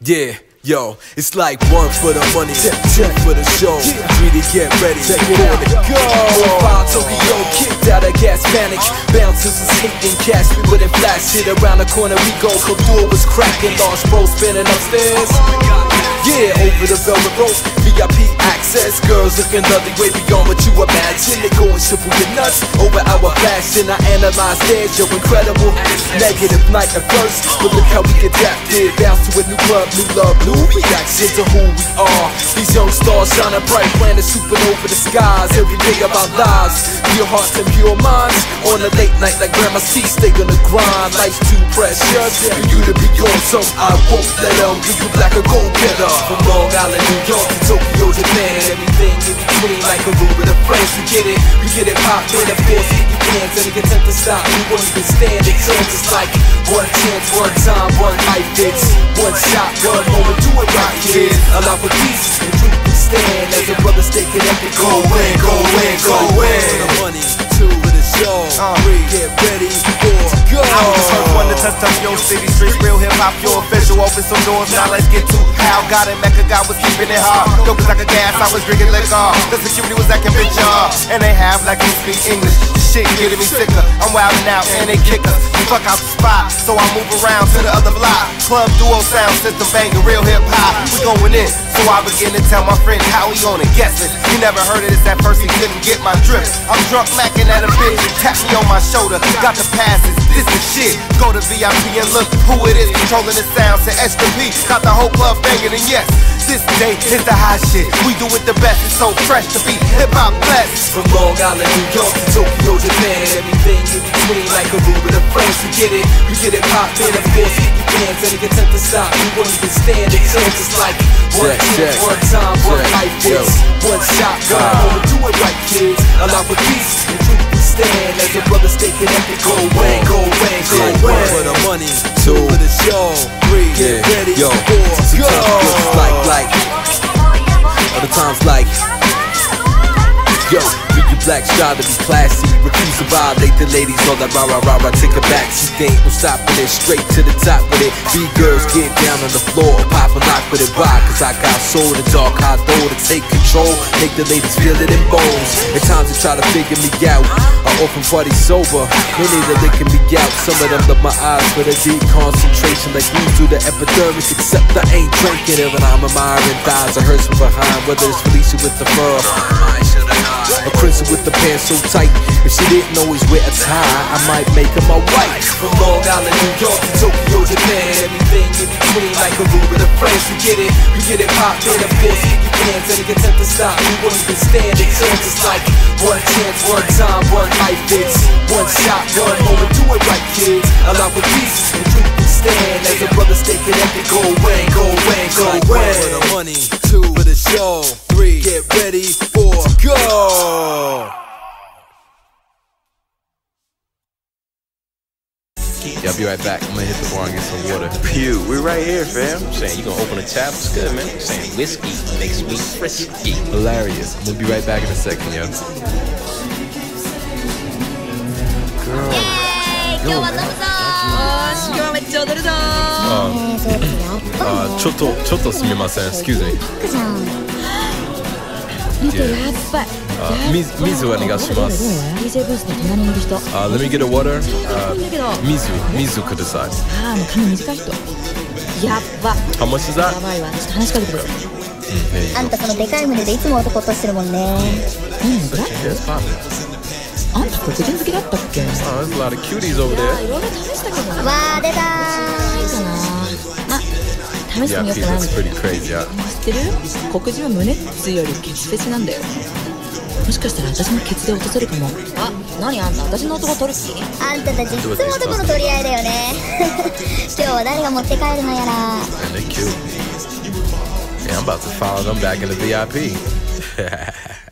Yeah, yo, it's like one for the money, ten for the show. Three to get ready, check four to go. Five Tokyo, kicked out of gas panic. Bouncers is hating cash, we wouldn't flash it around the corner. We go, Kadur was cracking, lost bro spinning upstairs. Yeah, over the velvet rope, VIP access. Girls looking lovely, way beyond what you imagine. They going triple your nuts over our fashion. I analyze theirs, you're incredible. Negative night at first, but look how we adapted. Bounce to a new club, new love, new reaction to who we are. These young stars shining bright, planet supernova the skies. Every day of our lives, pure hearts and pure minds. On a late night like Grandma C, stay on the grind. Life's too precious for you to be yours, so I won't let them do you like a go getter. From Long Island, New York to Tokyo, Japan, everything in between like a Ruben of France. We get it, we get it popped in, of course, hit your hands and get attempt to stop. We won't even stand a chance. It's like one chance, one time, one life. It's one shot, one moment, do it right, kid. Allow for peace and truth to stand as a brother stay connected. Go in, go in, go in. For the money, two for the show, three get ready, four go. I'm the first one to touch up your city streets. Real hip hop, your official. Open some doors, now let's get to how. Got it, MeccaGodzilla keeping it hard. Dope was like a gas, I was drinking liquor. The security was acting bitch y'all. And they have like you speak English. Shit getting me sicker. I'm wildin' out and they kick us. Fuck out the spot, so I move around to the other block. Club duo sound system banging, real hip hop. We going in, so I begin to tell my friend how he on it. Guessing, he never heard of this at first, he couldn't get my drift. I'm drunk macking at a bitch, tap me on my shoulder. Got the passes, this is shit. Go to VIP and look who it is controlling the sound. Extra P, got the whole club banging, and yes, this day is the high shit. We do it the best, it's so fresh to be hip hop blessed. From Long Island, New York to Tokyo, Japan, everything in between like a Ruben of France. We get it, we get it popped in, of course, hit your pants, and get attempt to stop. We won't even stand a chance. It's like one Check, chance, check, one time, one life. yo. It's one shot, one moment, do it right, kids. Allow for peace and truth to as brother stay connected. Go away, go away, go away. one for the money, two for the show, three Yeah, get ready, yo. four go. like, like, other times like, yo, you black shy to be classy? Refuse to violate the ladies, all that rah rah rah rah. Take a back seat, they ain't no stopping it. Straight to the top with it. B girls get down on the floor, pop a lock with it. Why? Cause I got soul in dark high door to take control, make the ladies feel it in bones. At times they try to figure me out. Often party sober, many that licking me out. Some of them love my eyes for the deep concentration, like we do the epidermis. Except I ain't drinking it when I'm admiring thighs. I heard from behind, whether it's Felicia with the fur. Or Crimson with the pants so tight. If she didn't always wear a tie, I might make her my wife. From Long Island, New York to Tokyo, Japan, everything in between like a Ruben of France. We get it, we get it popped in, of course, hit your pants and get attempt to stop. We won't even stand a chance. It's like one chance, one time, one life. It's one shot, one moment, do it right, kids. Allow for peace and truth to stand as a brother stay connected. Go away, go away, go away. One for the money, two for the show, three get ready, four go. Yeah, I'll be right back. I'm gonna hit the bar and get some water. Pew, we're right here, fam. I'm saying you gonna open a tap. It's good, man. I'm saying whiskey makes me frisky. Hilarious. I'm gonna be right back in a second, yo. 今日は飲むぞーし今日はめっちゃ踊るぞーそうですよあちょっとちょっとすみません excuse me っばいあ水水お願いします。DJ ブースの隣にいる人。Uh, let me get a water. あ Uh, ください。あもう髪短い人。やっば How much is that? やばいわ。ちょっと話しかけてください。あんたそのでかい胸でいつも男落としてるもんね。何のこれ？Yes, pop. あんた黒人好きだったっけ？Oh, there's a lot of cuties over いや there. いろいろ試したけどなわー出たいいかなまあ試してみようかな that's pretty crazy. Yeah. 知ってる？黒人は胸っつうよりケツフェチなんだよ。もしかしたら私もケツで落とせるかも。あ何あんた？私の男取る気？ーあんたたちいつも男の取り合いだよね。今日は誰が持って帰るのやら。I'm about to follow them back in the VIP.